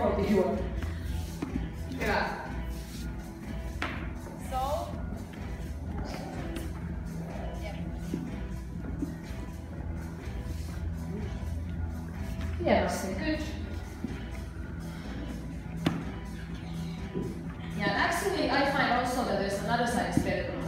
helpompi juoda. Yeah, So. Hienosti, good. Yeah, actually I find also that there's another side is better